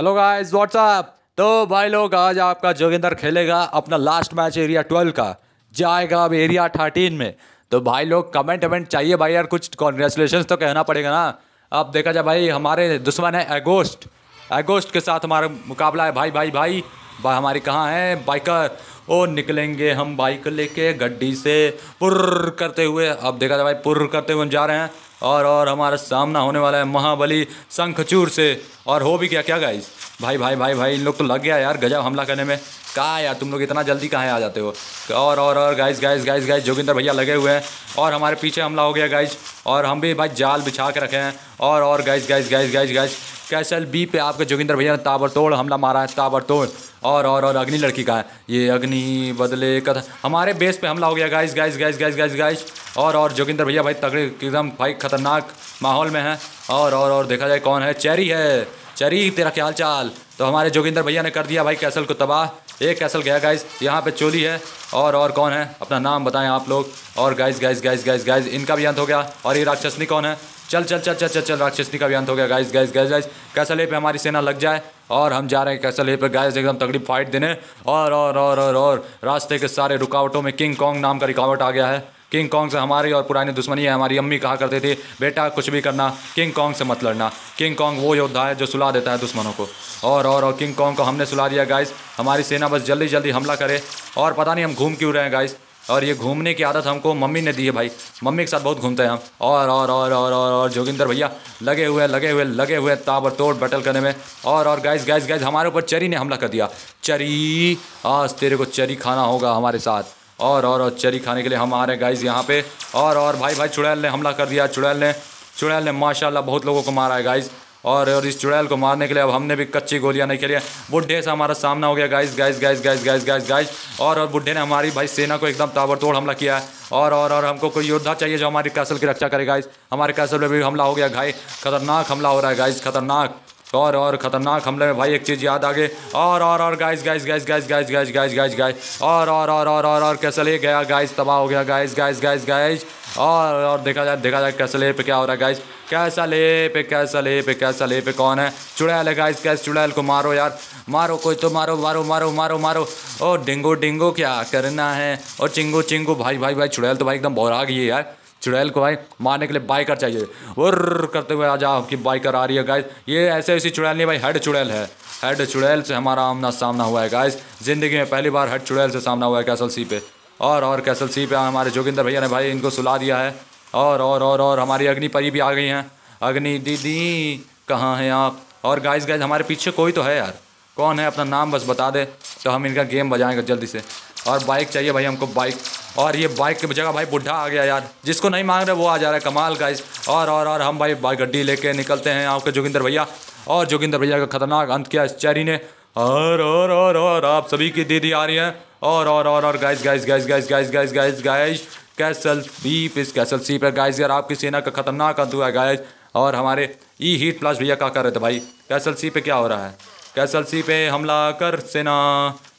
Hello guys what's up तो भाई लोग, आज आपका जोगिंदर खेलेगा अपना लास्ट मैच एरिया ट्वेल्व का। जाएगा अब एरिया थर्टीन में। तो भाई लोग कमेंट वमेंट चाहिए भाई यार, कुछ कॉन्ग्रेचुलेशन तो कहना पड़ेगा ना। अब देखा जाए भाई, हमारे दुश्मन है एगोस्ट एगोस्ट के साथ हमारा मुकाबला है। भाई भाई भाई भाई, हमारी कहाँ है? बाइकर ओ, निकलेंगे हम बाइक लेके गड्डी से। पुर्र करते हुए अब देखा जाए भाई पुर्र करते हुए हम जा रहे हैं। और और हमारा सामना होने वाला है महाबली शंखचूर से। और हो भी क्या क्या गाइस भाई भाई भाई भाई, इन लोग तो लग गया यार, गजब हमला करने में। कहा यार, तुम लोग इतना जल्दी कहाँ आ जाते हो? और और और guys guys guys guys Joginder भैया लगे हुए हैं। और हमारे पीछे हमला हो गया गाइस और हम भी भाई जाल बिछा के रखे हैं। और और guys guys guys guys guys castle B पे आपके जोगिंदर भैया ने ताबड़तोड़ हमला मारा है, ताबड़तोड़। और और और, अग्नि लड़की का है। ये अग्नि बदले कथा। हमारे बेस पे हमला हो गया guys guys guys guys guys guys और और, जोगिंदर भैया भाई तगड़े, एकदम भाई खतरनाक माहौल में है। और और और देखा जाए कौन है। चेरी है। चेरी, तेरा क्या हाल चाल तो हमारे जोगिंदर भैया ने कर दिया भाई कैसल को तबाह। एक कैसल गया गाइज़ यहाँ पे चोली है और और कौन है? अपना नाम बताएँ आप लोग। और guys guys guys guys guys इनका भी अंत हो गया। और ये राक्षसनी कौन है? चल चल चल चल चल चल, राक्षसनी का भी अंत हो गया guys guys guys guys castle पे हमारी सेना लग जाए और हम जा रहे हैं कैसले पे गाइज़ एकदम तगड़ी फाइट देने। और और और और रास्ते के सारे रुकावटों में किंग कॉन्ग नाम का रुकावट आ गया है। किंग कॉन्ग से हमारी और पुरानी दुश्मनी है हमारी अम्मी कहा करते थे बेटा कुछ भी करना किंग कॉन्ग से मत लड़ना। किंग कॉन्ग वो योद्धा है जो सुला देता है दुश्मनों को। और और और किंग कॉन्ग को हमने सुला दिया गाइस हमारी सेना बस जल्दी जल्दी हमला करे और पता नहीं हम घूम क्यों रहे हैं गाइस। और ये घूमने की आदत हमको मम्मी ने दी है भाई। मम्मी के साथ बहुत घूमते हैं हम। और और और और और, और जोगिंदर भैया लगे हुए लगे हुए लगे हुए ताबड़ तोड़ बैटल करने में। और और गैस गैस गैस हमारे ऊपर चरी ने हमला कर दिया। चरी आज तेरे को चरी खाना होगा हमारे साथ। और और और चरी खाने के लिए हम आ रहे हैं गाइज़ यहाँ पे। और और भाई भाई, चुड़ैल ने हमला कर दिया, चुड़ैल ने। चुड़ैल ने, माशाल्लाह, बहुत लोगों को मारा है गाइज़ और और इस चुड़ैल को मारने के लिए अब हमने भी कच्ची गोलियाँ नहीं खेली बुढ़े से हमारा सामना हो गया guys guys guys guys guys guys guys और और बुढ़े ने हमारी भाई सेना को एकदम ताबड़तोड़ हमला किया है। और और और हमको कोई योद्धा चाहिए जो हमारी कैसल की रक्षा करे गाइस हमारे कैसल में भी हमला हो गया, भाई। खतरनाक हमला हो रहा है गाइस खतरनाक। और और खतरनाक हमले में भाई एक चीज़ याद आ गई और और और guys guys guys guys guys guys guys guys guys और और और और और और कैसे ले गया गाइस तबाह हो गया गाइस गाइस गाइस गाइस और और देखा जाए देखा जाए कैसे ले पे क्या हो रहा है गाइस कैसा ले पे कैसा ले पे कैसा ले पे कौन है चुड़ैल है गाइस कैसे चुड़ैल को मारो यार मारो कोई तो मारो मारो मारो मारो मारो ओ डिंगो डिंगो क्या करना है और चिंगू चिंगू भाई भाई भाई चुड़ैल तो भाई एकदम बोरा गई है यार चुड़ैल को भाई मारने के लिए बाइकर चाहिए। वर्र करते हुए आ जाओ कि बाइकर आ रही है गाइस ये ऐसे ऐसी चुड़ैल नहीं भाई हेड चुड़ैल है। हेड चुड़ैल से हमारा आमना सामना हुआ है गाइस ज़िंदगी में पहली बार हेड चुड़ैल से सामना हुआ है कैसल सी पे। और और कैसल सी पे हमारे जोगिंदर भैया ने भाई इनको सुला दिया है। और और और और हमारी अग्नि परी भी आ गई हैं। अग्नि दीदी, कहाँ हैं आप? और गाइस गाइस हमारे पीछे कोई तो है यार। कौन है? अपना नाम बस बता दे तो हम इनका गेम बजाएँगे जल्दी से। और बाइक चाहिए भाई हमको बाइक और ये बाइक की जगह भाई बुढ़ा आ गया यार। जिसको नहीं मांग रहे वो आ जा रहा है। कमाल गाइस और और और हम भाई गड्डी लेके निकलते हैं आपके जोगिंदर भैया। और जोगिंदर भैया का खतरनाक अंत किया इस चेरी ने। और और और और आप सभी की दीदी आ रही हैं। और और और और guys guys guys guys guys guys guys guys castle beep इस कैसल सी पर गाइस यार आपकी सेना का खतरनाक अंत हुआ है गाइस और हमारे ई हीट प्लस भैया क्या कर रहे थे भाई? कैसल सी पे क्या हो रहा है? कैसल सी पे हमला कर सेना।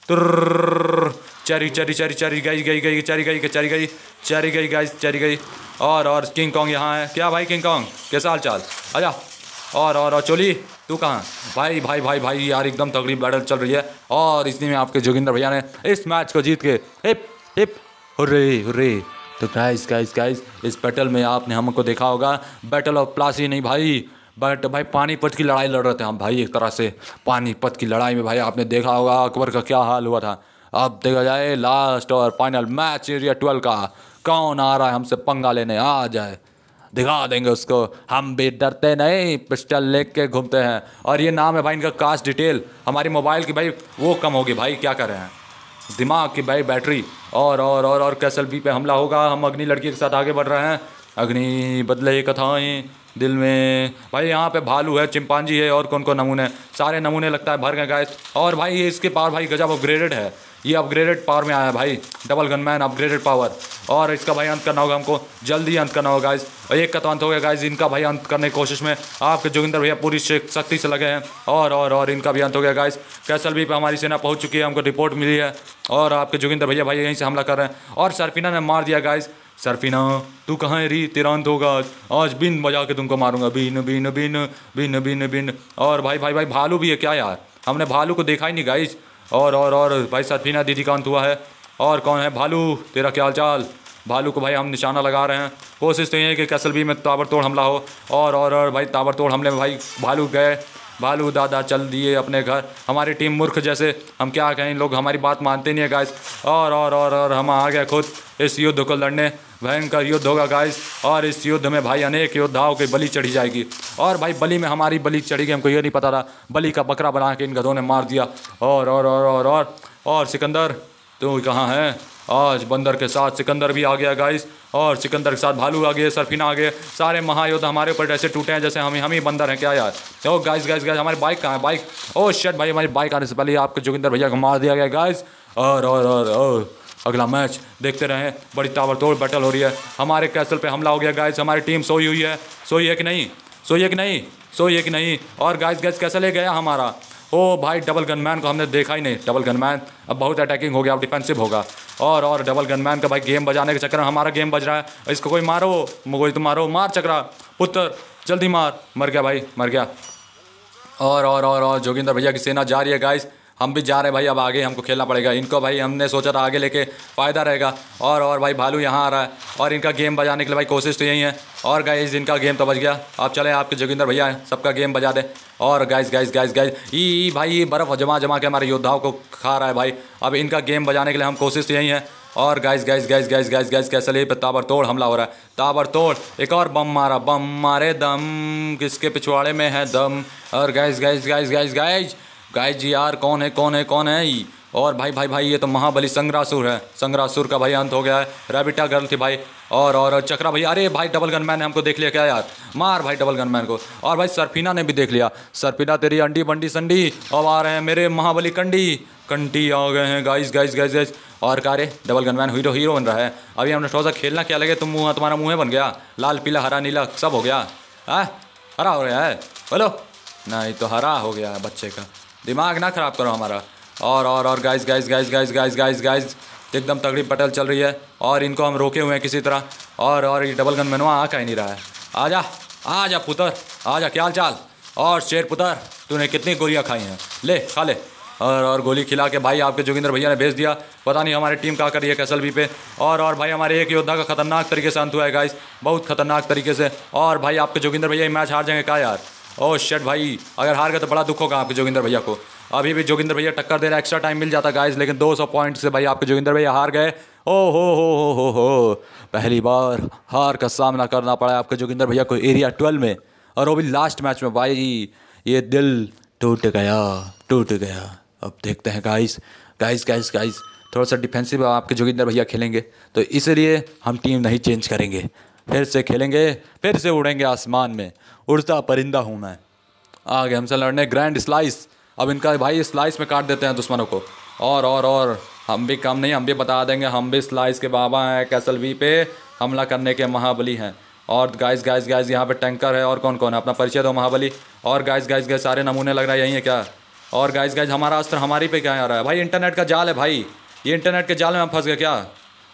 तुर्र। चरी चरी चरी चरी, गई गई गई, चरी गई चरी गई चरी, गई गई, चरी, गई। और और किंग कॉन्ग यहाँ है। क्या भाई किंग कॉन्ग कैसा हाल चाल आजा। और और और, चोली, तू कहाँ? भाई भाई भाई भाई, यार, एकदम तगड़ी बैटल चल रही है। और इसी में आपके जोगिंदर भैया ने इस मैच को जीत के हिप हिप, हुर्रे हुर्रे। तो गाइस गाइस गाइस इस बैटल में आपने हमको देखा होगा बैटल ऑफ़ प्लासी नहीं भाई बट भाई पानीपत की लड़ाई लड़ रहे थे हम भाई एक तरह से। पानीपत की लड़ाई में भाई आपने देखा होगा, अकबर का क्या हाल हुआ था। अब देखा जाए लास्ट और फाइनल मैच एरिया ट्वेल्व का, कौन आ रहा है हमसे पंगा लेने? आ जाए। दिखा देंगे उसको। हम भी डरते नहीं, पिस्टल लेके घूमते हैं। और ये नाम है भाई इनका कास्ट डिटेल हमारी मोबाइल की भाई वो कम होगी। भाई क्या कर रहे हैं? दिमाग की भाई बैटरी और और और और कैसल बी पे हमला होगा। हम अग्नि लड़की के साथ आगे बढ़ रहे हैं। अग्नि बदले कथाएँ दिल में। भाई यहाँ पे भालू है, चिंपांजी है, और कौन कौन नमूने? सारे नमूने लगता है, भर गए गाइस और भाई ये इसके पावर भाई गजब अपग्रेडेड है। ये अपग्रेडेड पावर में आया है भाई डबल गनमैन अपग्रेडेड पावर और इसका भाई अंत करना होगा हमको, जल्दी अंत करना होगा गाइस और एक का तो अंत हो गया गाइस इनका भाई अंत करने की कोशिश में आपके जोगिंदर भैया पूरी शक्ति से लगे हैं. और और और इनका भी अंत हो गया गाइस कैसल भी पे हमारी सेना पहुँच चुकी है, हमको रिपोर्ट मिली है. और आपके जोगिंदर भैया भाई यहीं से हमला कर रहे हैं. और सरफिना ने मार दिया गाइस सरफीना, तू कहाँ री? तेरा अंत होगा आज. बिन बजा के तुमको मारूँगा. बिन बिन बिन बिन बिन बिन. और भाई भाई भाई, भालू भी है क्या यार? हमने भालू को देखा ही नहीं गाइस और और और, भाई सरफीना दीदी का अंत हुआ है। और कौन है? भालू, तेरा क्या हाल भालू को भाई हम निशाना लगा रहे हैं। कोशिश तो ये है कि कैसल भी में ताबड़तोड़ हमला हो। और और और भाई ताबड़तोड़ हमले में भाई भालू गए। भालू दादा चल दिए अपने घर। हमारी टीम मूर्ख जैसे। हम क्या कहें? लोग हमारी बात मानते नहीं है गाइस और और और और हम आ गए खुद इस युद्ध को लड़ने। भयंकर युद्ध होगा गाइस और इस युद्ध में भाई अनेक योद्धाओं की बलि चढ़ी जाएगी। और भाई बलि में हमारी बलि चढ़ी गई हमको ये नहीं पता था। बलि का बकरा बना के इन गधों ने मार दिया। और और और और और, और सिकंदर तू कहाँ है? आज बंदर के साथ सिकंदर भी आ गया गाइस और सिकंदर के साथ भालू आ गए सरफिना आ गए। सारे महायोद्धा हमारे ऊपर ऐसे टूटे हैं जैसे हम हम ही बंदर हैं क्या यार? ओ गाइस गाइस गाइस हमारी बाइक कहाँ है? बाइक ओ शेट भाई हमारी बाइक आने से पहले आपके जोगिंदर भैया को मार दिया गया गाइस और और और और और। अगला मैच देखते रहें। बड़ी ताबड़तोड़ बैटल हो रही है। हमारे कैसल पे हमला हो गया। गाइस हमारी टीम सोई हुई है। सोई है कि नहीं? सोई है कि नहीं? सोई है कि नहीं? और गाइस गैस कैसे ले गया हमारा? ओ भाई डबल गनमैन को हमने देखा ही नहीं। डबल गनमैन अब बहुत अटैकिंग हो गया, अब डिफेंसिव होगा। और और डबल गनमैन का भाई गेम बजाने के चक्कर में हमारा गेम बज रहा है। इसको कोई मारो, कोई तो मारो। मार चक्रा। पुत्र, जल्दी मार। मर गया भाई, मर गया। और और और और जोगिंदर भैया की सेना जा रही है गाइस हम भी जा रहे हैं भाई अब आगे हमको खेलना पड़ेगा इनको भाई हमने सोचा था आगे लेके फ़ायदा रहेगा और और भाई भालू यहाँ आ रहा है और इनका गेम बजाने के लिए भाई कोशिश तो यही है और गाइज़ इनका गेम तो बज गया आप चले आपके जोगिंदर भैया हैं सबका गेम बजा दे और गाइज़ गाइज़ गाइज़ गाइज़ ई भाई ये बर्फ़ जमा जमा के हमारे योद्धाओं को खा रहा है भाई अब इनका गेम बजाने के लिए हम कोशिश तो यही है और guys guys guys guys guys guys कैसे ले पे ताबड़तोड़ हमला हो रहा है ताबड़तोड़ एक और बम मारा बम मारे दम किसके पिछवाड़े में है दम और guys guys guys guys guys guys जी यार, कौन है कौन है कौन है? ये और भाई भाई भाई, ये तो महाबली संग्रासुर है। संग्रासुर का भाई अंत हो गया है। रेबिटा गर्ल थी भाई। और और चक्रा भाई, अरे भाई डबल गनमैन ने हमको देख लिया क्या यार? मार भाई डबल गनमैन को। और भाई, सरफीना ने भी देख लिया। सरफीना, तेरी अंडी बंडी संडी, अब आ रहे हैं मेरे महाबली कंडी। कंटी आ गए हैं गाइस गाइस गाइस गाइस और कारे डबल गनमैन हीरो हीरो बन रहा है। अभी हमने थोड़ा सा खेलना क्या लगे तुम मुँह तुम्हारा मुँह बन गया। लाल, पीला, हरा, नीला, सब हो गया। है? हरा हो गया है? बोलो। नहीं तो हरा हो गया है बच्चे का। दिमाग ना ख़राब करो हमारा। और और और guys guys guys guys guys guys guys एकदम तगड़ी पटल चल रही है। और इनको हम रोके हुए हैं किसी तरह। और और ये डबल गन मैनुआ आ कहीं नहीं रहा है। आ जा आ जा पुतर आ जा क्या चाल? और शेर पुतर, तूने कितनी गोलियाँ खाई हैं? ले, खा ले। और और गोली खिला के भाई, आपके जोगिंदर भैया ने भेज दिया। पता नहीं हमारी टीम क्या कर रही है कैसल पे। और और भाई, हमारे एक योद्धा का खतरनाक तरीके से अंत हुआ है गाइस बहुत खतरनाक तरीके से। और भाई, आपके जोगिंदर भैया मैच हार जाएँगे क्या यार? ओ शेट भाई, अगर हार गए तो बड़ा दुख होगा आपके जोगिंदर भैया को। अभी भी जोगिंदर भैया टक्कर दे रहा है एक्स्ट्रा टाइम मिल जाता गाइस लेकिन 200 पॉइंट से भाई आपके जोगिंदर भैया हार गए। ओ, हो हो हो हो हो, पहली बार हार का सामना करना पड़ा आपके जोगिंदर भैया को एरिया ट्वेल्व में। और वो भी लास्ट मैच में भाई, ये दिल टूट गया टूट गया। अब देखते हैं गाइस गाइस गाइस गाइस थोड़ा सा डिफेंसिव आपके जोगिंदर भैया खेलेंगे तो इसलिए हम टीम नहीं चेंज करेंगे। फिर से खेलेंगे, फिर से उड़ेंगे आसमान में। उड़ता परिंदा हूँ मैं। आ गए हमसे लड़ने ग्रैंड स्लाइस अब इनका भाई स्लाइस में काट देते हैं दुश्मनों को। और और और, हम भी कम नहीं, हम भी बता देंगे, हम भी स्लाइस के बाबा हैं कैसल वी पे। हमला करने के महाबली हैं। और गाइस गाइस गाइस यहाँ पे टैंकर है। और कौन कौन है? अपना परिचय दो महाबली। और गाइस गाइस गाइस सारे नमूने लग रहा है, यही है क्या? और गाइस गाइस हमारा अस्त्र हमारी पे क्या आ रहा है? भाई इंटरनेट का जाल है भाई। ये इंटरनेट के जाल में हम फंस गए क्या?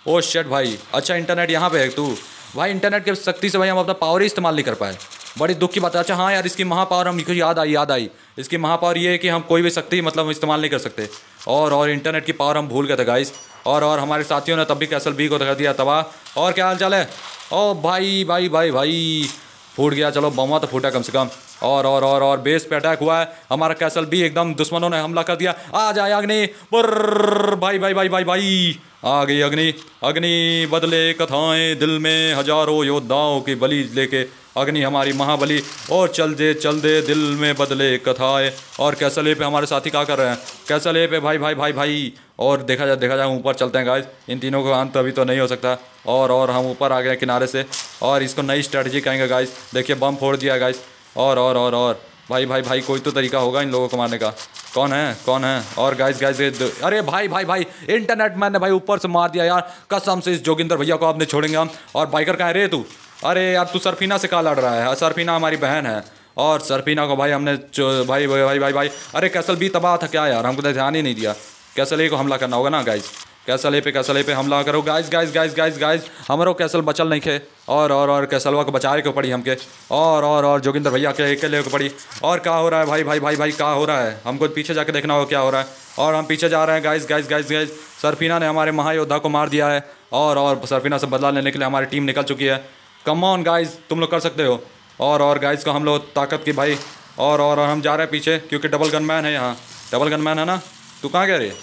ओ शेट भाई। अच्छा इंटरनेट यहाँ पे है, तू। भाई इंटरनेट के शक्ति से भाई हम अपना पावर ही इस्तेमाल नहीं कर पाए। बड़ी दुख की बात है। अच्छा हाँ यार, इसकी महापावर हम याद आई याद आई। इसकी महापावर ये है कि हम कोई भी शक्ति मतलब इस्तेमाल नहीं कर सकते। और और इंटरनेट की पावर हम भूल गए थे गाइस और और हमारे साथियों ने तब भी कैसल बी को दिखा दिया तबाह। और क्या हाल चाल है? ओ भाई भाई भाई भाई। फूट गया, चलो बमा तो फूटा कम से कम। और और और और बेस पे अटैक हुआ है। हमारा कैसल भी एकदम दुश्मनों ने हमला कर दिया। आ जाए अग्नि। भाई भाई भाई भाई भाई। आ गई अग्नि। अग्नि बदले कथाएँ दिल में हज़ारों योद्धाओं की बलि लेके अग्नि हमारी महाबली, और चल दे चल दे, दिल में बदले कथाएँ। और कैसले पे हमारे साथी क्या कर रहे हैं? कैसले पे भाई भाई भाई भाई। और देखा जाए देखा जाए, ऊपर चलते हैं गाइस इन तीनों का अंत अभी तो नहीं हो सकता। और और हम ऊपर आ गए किनारे से। और इसको नई स्ट्रेटजी कहेंगे गाइस देखिए, बम फोड़ दिया गाइस और और और और। भाई भाई भाई, कोई तो तरीका होगा इन लोगों को मारने का। कौन है? कौन है? और गाइस गाइस अरे भाई भाई भाई इंटरनेट मैंने भाई ऊपर से मार दिया यार। कसम से इस जोगिंदर भैया को आपने छोड़ेंगे हम। और बाइकर कहाँ रे तू? अरे यार, तू सरफीना से कहा लड़ रहा है? सरफीना हमारी बहन है। और सरफीना को भाई हमने भाई भाई भाई भाई भाई भाई। अरे कैसल भी तबाह था क्या यार? हमको तो ध्यान ही नहीं दिया। कैसल ए को हमला करना होगा ना गाइज़ कैसल ए पे, कैसल ए पे हमला करो। Guys guys guys guys guys हमारो कैसल बचल नहीं खे। और और और कैसलवा को बचाए को पड़ी हमके। और और और जोगिंदर भैया के अकेले को पड़ी। और क्या हो रहा है भाई भाई भाई भाई, क्या हो रहा है? हमको पीछे जाके देखना होगा क्या हो रहा है। और हम पीछे जा रहे हैं guys guys guys guys Serafina ने हमारे महायोद्धा को मार दिया है। और और सरफीना से बदला लेने के लिए हमारी टीम निकल चुकी है। कम ऑन गाइस तुम लोग कर सकते हो। और और गाइस को हम लोग ताकत की भाई। और और हम जा रहे हैं पीछे, क्योंकि डबल गन मैन है यहाँ। डबल गन मैन है ना? तू कहाँ कह रही है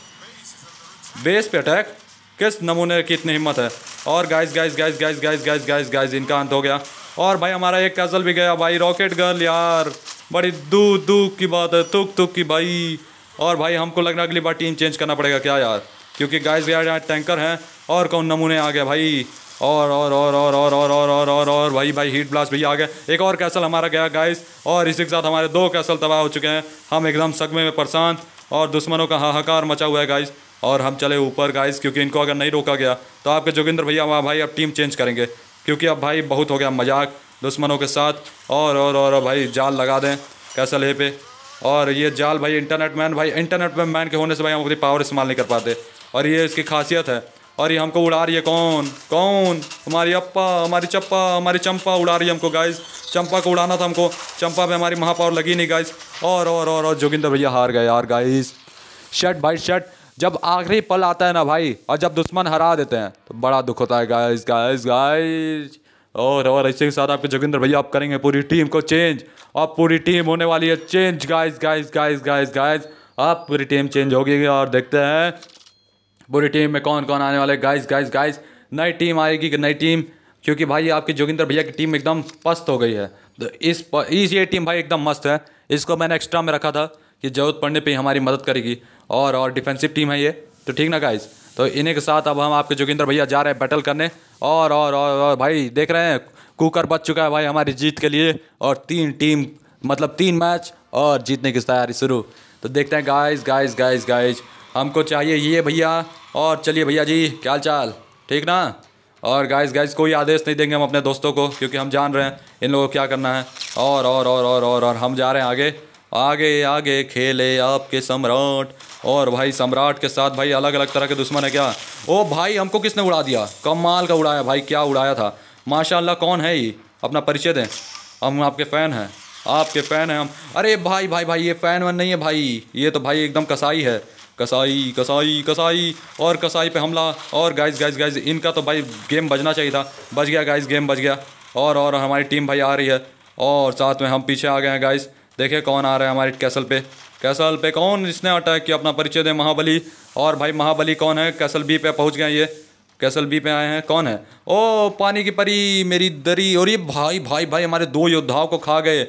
बेस पे अटैक किस नमूने की इतनी हिम्मत है? और guys guys guys guys guys guys guys guys इनका अंत हो गया। और भाई, हमारा एक कैसल भी गया भाई रॉकेट गर्ल यार। बड़ी दूर दूर की बात है तुक तुक की भाई। और भाई, हमको लग रहा अगली बार टीम चेंज करना पड़ेगा क्या यार? क्योंकि गाइस यार यहाँ टैंकर हैं। और कौन नमूने आ गया भाई? और और और और और और और और और और भाई भाई हीट ब्लास्ट भी आ गया एक और कैसल हमारा गया गाइस और इसी के साथ हमारे दो कैसल तबाह हो चुके हैं हम एकदम सगमे में परेशान और दुश्मनों का हाहाकार मचा हुआ है गाइस और हम चले ऊपर गाइस क्योंकि इनको अगर नहीं रोका गया तो आपके जोगिंदर भैया वहाँ भाई अब टीम चेंज करेंगे क्योंकि अब भाई बहुत हो गया मज़ाक दुश्मनों के साथ और और और भाई जाल लगा दें कैसल ले पे और ये जाल भाई इंटरनेट मैन भाई इंटरनेट मैन के होने से भाई हम अपनी पावर इस्तेमाल नहीं कर पाते और ये इसकी खासियत है और ये हमको उड़ा रही है कौन? कौन? हमारी अप्पा, हमारी चप्पा, हमारी चंपा उड़ा रही है हमको गाइस चंपा को उड़ाना था हमको। चंपा पे हमारी महापावर लगी नहीं गाइस और और और और जोगिंदर भैया हार गए यार गाइस शट भाई शट जब आखिरी पल आता है ना भाई, और जब दुश्मन हरा देते हैं तो बड़ा दुख होता है गाइस गाइस गाइस और और इसी के साथ आपके जोगिंदर भैया, आप करेंगे पूरी टीम को चेंज अब पूरी टीम होने वाली है change guys guys guys guys guys अब पूरी टीम चेंज होगी और देखते हैं पूरी टीम में कौन कौन आने वाले? गाइस गाइस गाइस नई टीम आएगी कि नई टीम? क्योंकि भाई आपकी जोगिंदर भैया की टीम एकदम पस्त हो गई है। तो इस प, इस ये टीम भाई एकदम मस्त है। इसको मैंने एक्स्ट्रा में रखा था कि ज़रूरत पड़ने पे हमारी मदद करेगी। और और डिफेंसिव टीम है ये। तो ठीक ना गाइस तो इन्हीं के साथ अब हम आपके जोगिंदर भैया जा रहे हैं बैटल करने। और और और, और भाई देख रहे हैं कुकर बच चुका है भाई हमारी जीत के लिए। और तीन टीम मतलब तीन मैच और जीतने की तैयारी शुरू। तो देखते हैं गाइस गाइस गाइस गाइस हमको चाहिए ये भैया, और चलिए भैया जी, क्या चाल? ठीक ना? और गाइस गाइस कोई आदेश नहीं देंगे हम अपने दोस्तों को, क्योंकि हम जान रहे हैं इन लोगों को क्या करना है। और और और और और और हम जा रहे हैं आगे। आगे आगे खेले आपके सम्राट। और भाई, सम्राट के साथ भाई अलग अलग तरह के दुश्मन है क्या? ओ भाई, हमको किसने उड़ा दिया? कमाल का उड़ाया भाई, क्या उड़ाया था? माशाल्लाह, कौन है ये? अपना परिचय दें हम आपके फ़ैन हैं। आपके फ़ैन हैं हम। अरे भाई भाई भाई, ये फ़ैन वन नहीं है भाई। ये तो भाई एकदम कसाई है। कसाई कसाई कसाई और कसाई पे हमला। और गाइस गाइस गाइस इनका तो भाई गेम बजना चाहिए था। बच गया गाइस गेम बच गया। और और हमारी टीम भाई आ रही है। और साथ में हम पीछे आ गए हैं गाइस देखिए कौन आ रहा है हमारे कैसल पे। कैसल पे कौन इसने अटैक किया अपना परिचय दे, महाबली। और भाई, महाबली कौन है? कैसल बी पे पहुँच गए ये। कैसल बी पे आए हैं, कौन है? ओ, पानी की परी, मेरी दरी। और ये भाई भाई भाई, हमारे दो योद्धाओं को खा गए।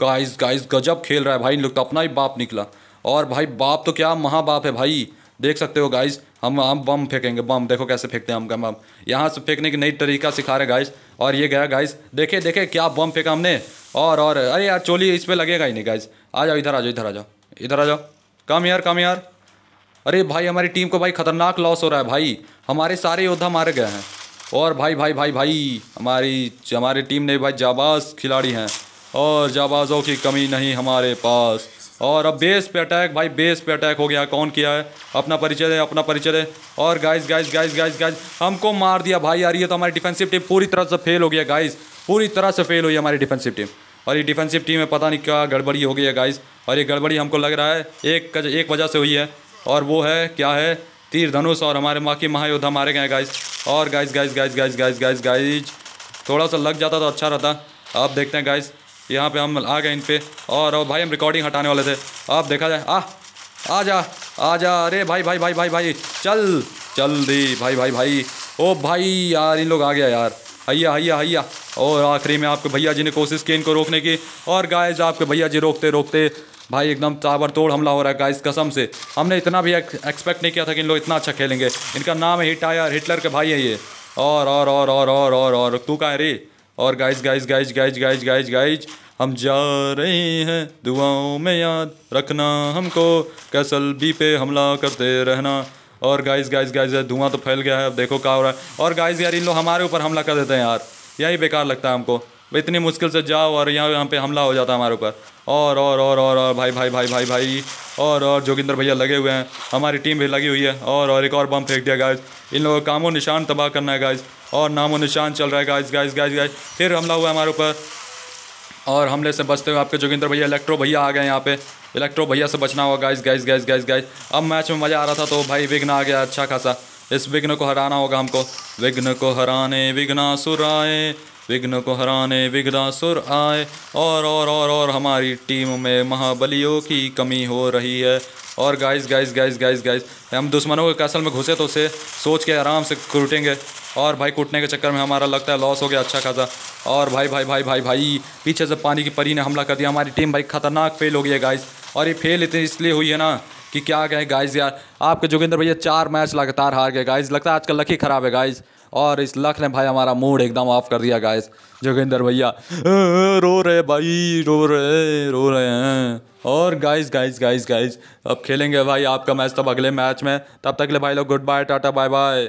गाइस गाइस गजब खेल रहा है भाई। इन लोग तो अपना ही बाप निकला। और भाई बाप तो क्या महाबाप है भाई। देख सकते हो गाइस हम हम बम फेंकेंगे, बम। देखो कैसे फेंकते हैं हम बम। यहाँ से फेंकने की नई तरीका सिखा रहे गाइस और ये गया गाइस देखे देखे क्या बम फेंका हमने। और और, अरे यार चोली इस पर लगेगा ही नहीं गाइस आ जाओ, इधर आ जाओ, इधर आ जाओ, इधर आ जाओ। कम यार कम यार अरे भाई हमारी टीम को भाई खतरनाक लॉस हो रहा है भाई। हमारे सारे योद्धा मारे गए हैं। और भाई भाई भाई भाई, हमारी हमारी टीम ने भाई जाबाज खिलाड़ी हैं। और जाबाजों की कमी नहीं हमारे पास। और अब बेस पे अटैक भाई बेस पे अटैक हो गया कौन किया है अपना परिचय दे अपना परिचय दे और guys guys guys guys guys हमको मार दिया भाई यार ये तो हमारी डिफेंसिव टीम पूरी तरह से फेल हो गया गाइस पूरी तरह से फेल हुई हमारी डिफेंसिव टीम और ये डिफेंसिव टीम में पता नहीं क्या गड़बड़ी हो गई है गाइस और ये गड़बड़ी हमको लग रहा है एक एक वजह से हुई है और वो है क्या है तीर धनुष और हमारे माँ की महायोद्धा मारे गए गाइस और guys guys guys guys guys guys guys थोड़ा सा लग जाता तो अच्छा रहता अब देखते हैं गाइस यहाँ पे हम आ गए इन पे। और, और भाई हम रिकॉर्डिंग हटाने वाले थे। अब देखा जाए। आ आ जा आ जा अरे भाई भाई भाई भाई भाई। चल चल दे। भाई भाई भाई। ओ भाई यार इन लोग आ गया यार। हैया हैया हैया और आखिरी में आपके भैया जी ने कोशिश की इनको रोकने की। और गाइस आपके भैया जी रोकते रोकते भाई एकदम ताबड़तोड़ हमला हो रहा है गाइस कसम से। हमने इतना भी एक्सपेक्ट नहीं किया था कि इन लोग इतना अच्छा खेलेंगे। इनका नाम है हिट आयर हिटलर के भाई है ये। और और और और और और और तू का है रे? और guys guys guys guys guys guys guys हम जा रहे हैं दुआओं में याद रखना हमको, कैसल बी पे हमला करते रहना। और गाइज़ गाइज़ गाइज़ धुआँ तो फैल गया है, अब देखो क्या हो रहा है। और गाइज़ यार, इन लोग हमारे ऊपर हमला कर देते हैं यार। यही बेकार लगता है हमको। इतनी मुश्किल से जाओ और यहाँ यहाँ पे हमला हो जाता है हमारे ऊपर। और और और और और, भाई भाई भाई भाई भाई, और और, जोगिंदर भैया लगे हुए हैं। हमारी टीम भी लगी हुई है। और और एक और बम फेंक दिया गाइस इन लोगों का कामो निशान तबाह करना है गाइस और नामो निशान चल रहा है गाइस गाइस गाइस गाइस फिर हमला हुआ हमारे ऊपर। और हमले से बचते हुए आपके जोगिंदर भैया इलेक्ट्रो भैया आ गए यहाँ पे। इलेक्ट्रो भैया से बचना होगा guys guys guys guys guys अब मैच में मज़ा आ रहा था तो भाई विघ्न आ गया अच्छा खासा। इस विघ्न को हराना होगा हमको। विघ्न को हराने विघ्नासुर आए विघ्न को हराने विघ्नासुर आए, और और और और हमारी टीम में महाबलियों की कमी हो रही है। और guys guys guys guys guys हम दुश्मनों के कैसल में घुसे तो उसे सोच के आराम से कूटेंगे और भाई, कूटने के चक्कर में हमारा लगता है लॉस हो गया अच्छा खासा। और भाई भाई भाई भाई भाई, पीछे से पानी की परी ने हमला कर दिया। हमारी टीम भाई खतरनाक फेल हो गई है गाइस और ये फेल इतनी इसलिए हुई है ना कि क्या कहें गाइस यार, आपके जोगिंदर भैया चार मैच लगातार हार गए। गाइस लगता है आजकल लक ख़राब है गाइस और इस लक ने भाई हमारा मूड एकदम ऑफ़ कर दिया गाइस जोगिंदर भैया रो रहे भाई, रो रहे रो रहे हैं। और गाइस गाइस गाइस गाइस अब खेलेंगे भाई आपका मैच तब अगले मैच में। तब तक ले भाई लोग good bye tata bye bye